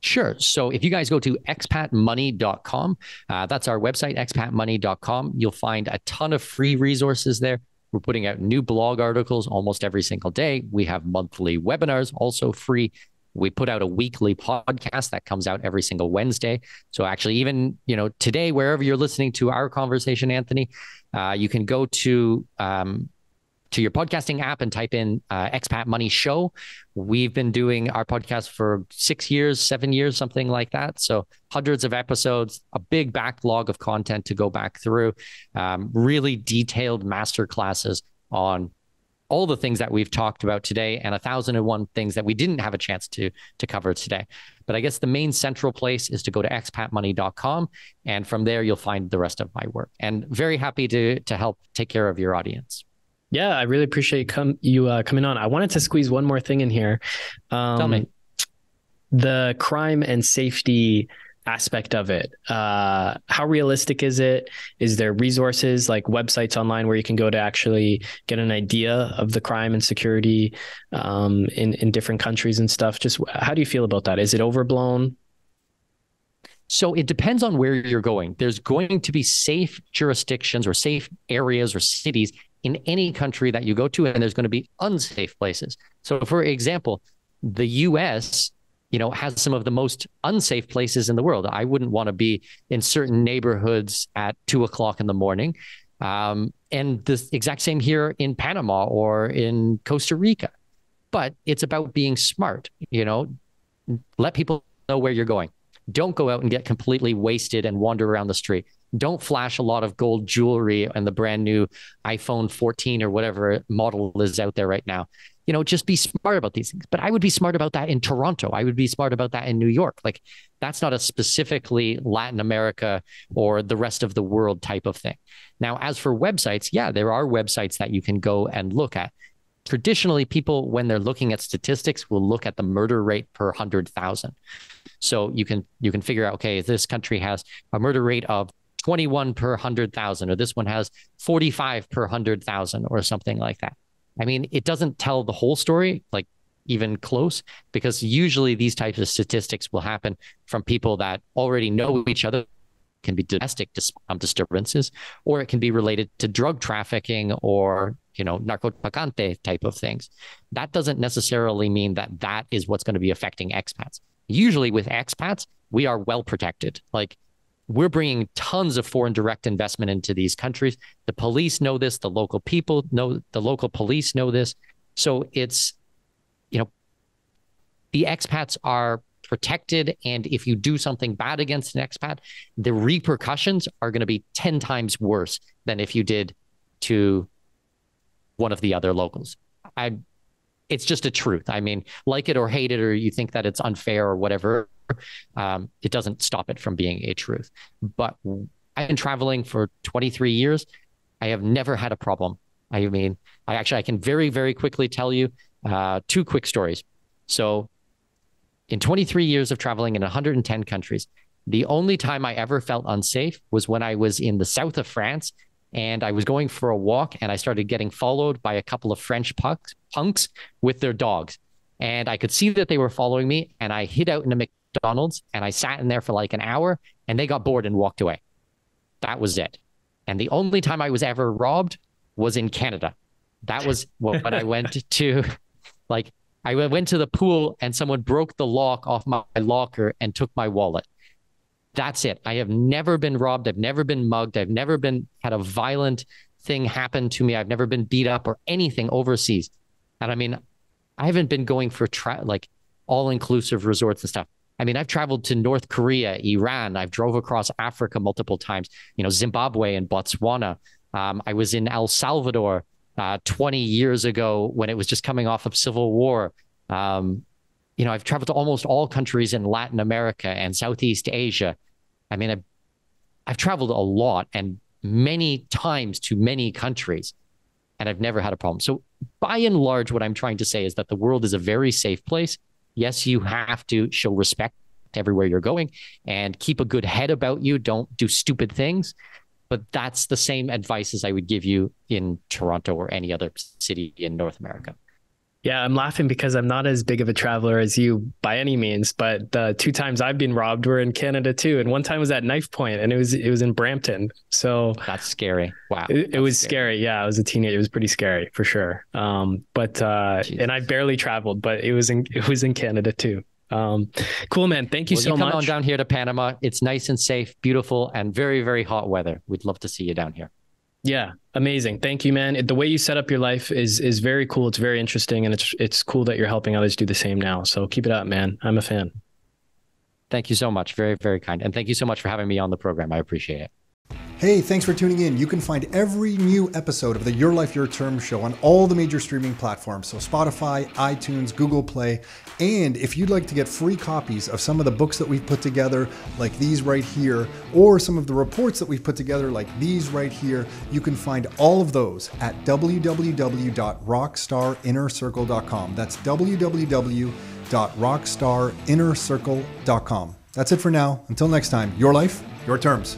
Sure. So if you guys go to expatmoney.com, uh, that's our website, expatmoney.com, you'll find a ton of free resources there. We're putting out new blog articles almost every single day. We have monthly webinars, also free. We put out a weekly podcast that comes out every single Wednesday. So actually, even you know today, wherever you're listening to our conversation, Anthony, uh, you can go to um, to your podcasting app and type in uh, Expat Money Show. We've been doing our podcast for six years, seven years, something like that. So hundreds of episodes, a big backlog of content to go back through, um, really detailed master classes on all the things that we've talked about today and a thousand and one things that we didn't have a chance to to cover today. But I guess the main central place is to go to expatmoney.com and from there you'll find the rest of my work. And very happy to to help take care of your audience. Yeah, I really appreciate come you uh, coming on. I wanted to squeeze one more thing in here. Um, Tell me. The crime and safety aspect of it. Uh, how realistic is it? Is there resources like websites online where you can go to actually get an idea of the crime and security um, in in different countries and stuff? Just how do you feel about that? Is it overblown? So it depends on where you're going. There's going to be safe jurisdictions or safe areas or cities in any country that you go to, and there's going to be unsafe places. So, for example, the US, you know, has some of the most unsafe places in the world. I wouldn't want to be in certain neighborhoods at two o'clock in the morning. Um, and the exact same here in Panama or in Costa Rica. But it's about being smart, you know, let people know where you're going. Don't go out and get completely wasted and wander around the street don't flash a lot of gold jewelry and the brand new iPhone 14 or whatever model is out there right now. You know, just be smart about these things. But I would be smart about that in Toronto. I would be smart about that in New York. Like that's not a specifically Latin America or the rest of the world type of thing. Now, as for websites, yeah, there are websites that you can go and look at. Traditionally, people, when they're looking at statistics, will look at the murder rate per 100,000. So you can you can figure out, okay, this country has a murder rate of 21 per 100,000, or this one has 45 per 100,000, or something like that. I mean, it doesn't tell the whole story, like even close, because usually these types of statistics will happen from people that already know each other. It can be domestic dis- um, disturbances, or it can be related to drug trafficking or you know narcotrafficante type of things. That doesn't necessarily mean that that is what's going to be affecting expats. Usually, with expats, we are well protected. Like we're bringing tons of foreign direct investment into these countries. The police know this. The local people know. The local police know this. So it's, you know, the expats are protected. And if you do something bad against an expat, the repercussions are going to be 10 times worse than if you did to one of the other locals. I it's just a truth. I mean, like it or hate it, or you think that it's unfair or whatever, um, it doesn't stop it from being a truth. But I've been traveling for 23 years. I have never had a problem. I mean, I actually I can very very quickly tell you uh, two quick stories. So, in 23 years of traveling in 110 countries, the only time I ever felt unsafe was when I was in the south of France and I was going for a walk and I started getting followed by a couple of French punks, punks with their dogs. And I could see that they were following me and I hid out in a McDonald's and I sat in there for like an hour and they got bored and walked away. That was it. And the only time I was ever robbed was in Canada. That was when I went to like I went to the pool and someone broke the lock off my locker and took my wallet. That's it. I have never been robbed. I've never been mugged. I've never been had a violent thing happen to me. I've never been beat up or anything overseas. And I mean, I haven't been going for tra- like all inclusive resorts and stuff. I mean, I've traveled to North Korea, Iran. I've drove across Africa multiple times. You know, Zimbabwe and Botswana. Um, I was in El Salvador uh, 20 years ago when it was just coming off of civil war. Um, you know, I've traveled to almost all countries in Latin America and Southeast Asia. I mean, I've, I've traveled a lot and many times to many countries, and I've never had a problem. So, by and large, what I'm trying to say is that the world is a very safe place. Yes, you have to show respect everywhere you're going and keep a good head about you. Don't do stupid things. But that's the same advice as I would give you in Toronto or any other city in North America. Yeah, I'm laughing because I'm not as big of a traveler as you by any means, but the two times I've been robbed were in Canada too, and one time was at Knife Point, and it was it was in Brampton. So that's scary. Wow, it, it was scary. scary. Yeah, I was a teenager. It was pretty scary for sure. Um, but uh, and I barely traveled, but it was in it was in Canada too. Um, cool, man. Thank you well, so you come much. on down here to Panama. It's nice and safe, beautiful, and very very hot weather. We'd love to see you down here. Yeah, amazing. Thank you, man. The way you set up your life is is very cool. It's very interesting, and it's it's cool that you're helping others do the same now. So keep it up, man. I'm a fan. Thank you so much. Very very kind, and thank you so much for having me on the program. I appreciate it. Hey, thanks for tuning in. You can find every new episode of the Your Life Your Term show on all the major streaming platforms, so Spotify, iTunes, Google Play. And if you'd like to get free copies of some of the books that we've put together, like these right here, or some of the reports that we've put together, like these right here, you can find all of those at www.rockstarinnercircle.com. That's www.rockstarinnercircle.com. That's it for now. Until next time, your life, your terms.